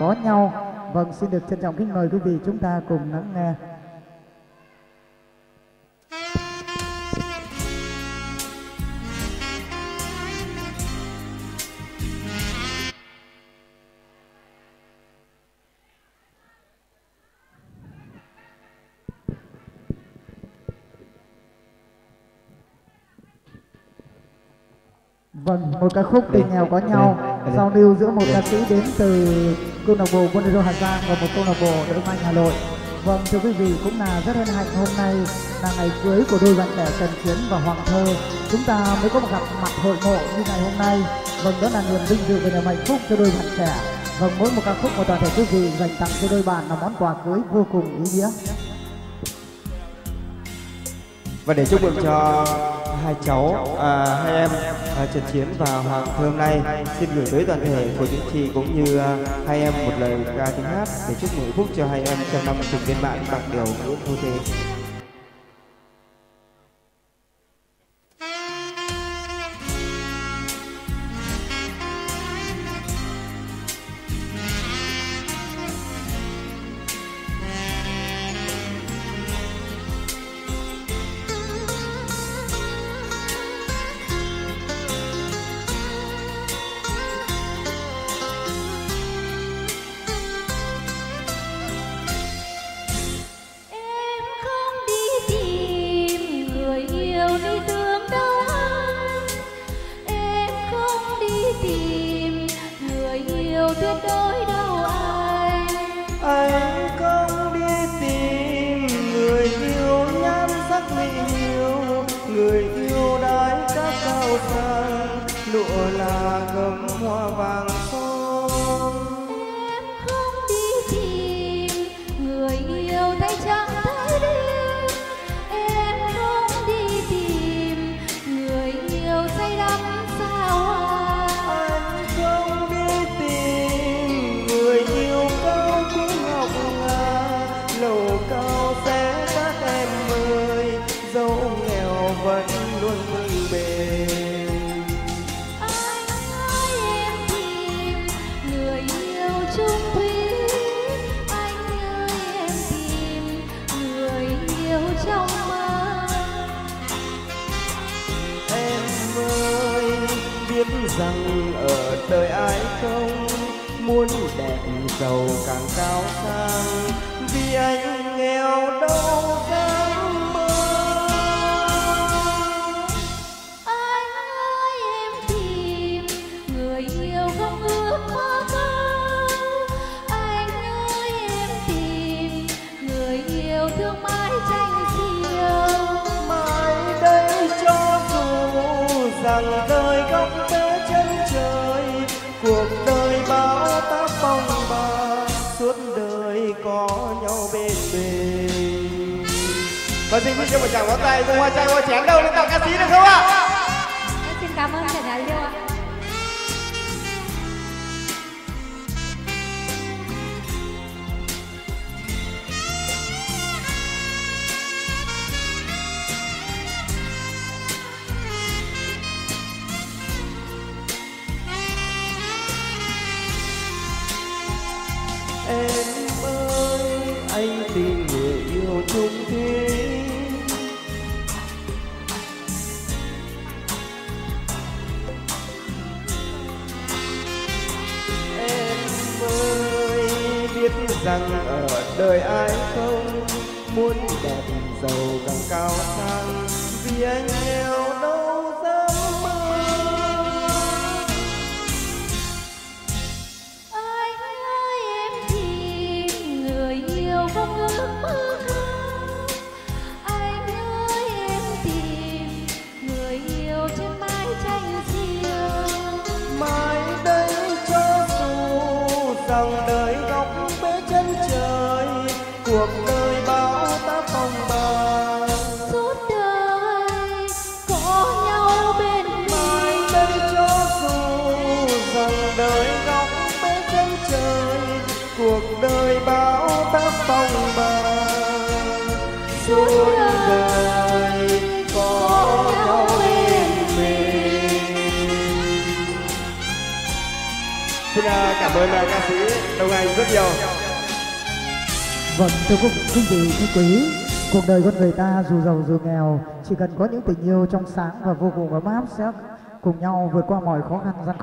có nhau. Vâng xin được trân trọng kính mời quý vị chúng ta cùng lắng nghe. Vâng, một ca khúc tình nghèo có nhau giao lưu giữa một ca sĩ đến từ câu lạc bộ Bolero Hà Giang và một câu lạc bộ Đội Anh Hà Nội. Vâng, thưa quý vị, cũng là rất hân hạnh hôm nay là ngày cưới của đôi bạn trẻ Trần Chiến và Hoàng Thơ. Chúng ta mới có một gặp mặt hội ngộ như ngày hôm nay. Vâng, đó là niềm vinh dự và niềm hạnh phúc cho đôi bạn trẻ. Vâng, mỗi một ca khúc của toàn thể quý vị dành tặng cho đôi bạn là món quà cưới vô cùng ý nghĩa. và để chúc mừng cho hai cháu à, hai em à, Trần Chiến và Hoàng Thơ hôm nay. Xin gửi tới toàn thể của chương trình cũng như à, hai em một lời ca tiếng hát để chúc mừng phúc cho hai em trong năm tình viên bạn bằng điều ngữ thu thế yêu đôi rằng ở đời ai không muốn đẹp giàu càng cao sang vì anh nghèo đâu dám mơ. Anh ơi em tìm người yêu không ước mơ cao Anh ơi em tìm người yêu thương mãi tranh chiều mãi đây cho dù rằng suốt đời có nhau bên mình và xin cho một tràng pháo tay cùng hoa trai, hoa chén đâu, lên tặng ca sĩ được không ạ? Em xin cảm ơn Trần Đại Liêu ạ. Em ơi, anh tìm người yêu chung thế. em ơi, biết rằng ở đời ai không muốn đẹp giàu càng cao sang vì anh yêu. Đời góc bế chân trời cuộc đời bão táp phong xin à, cảm ơn à, ca sĩ Đông Anh rất nhiều. Vâng, thưa quý quý vị, quý quý, cuộc đời con người ta dù giàu dù nghèo, chỉ cần có những tình yêu trong sáng và vô cùng ấm áp sẽ cùng nhau vượt qua mọi khó khăn gian khó.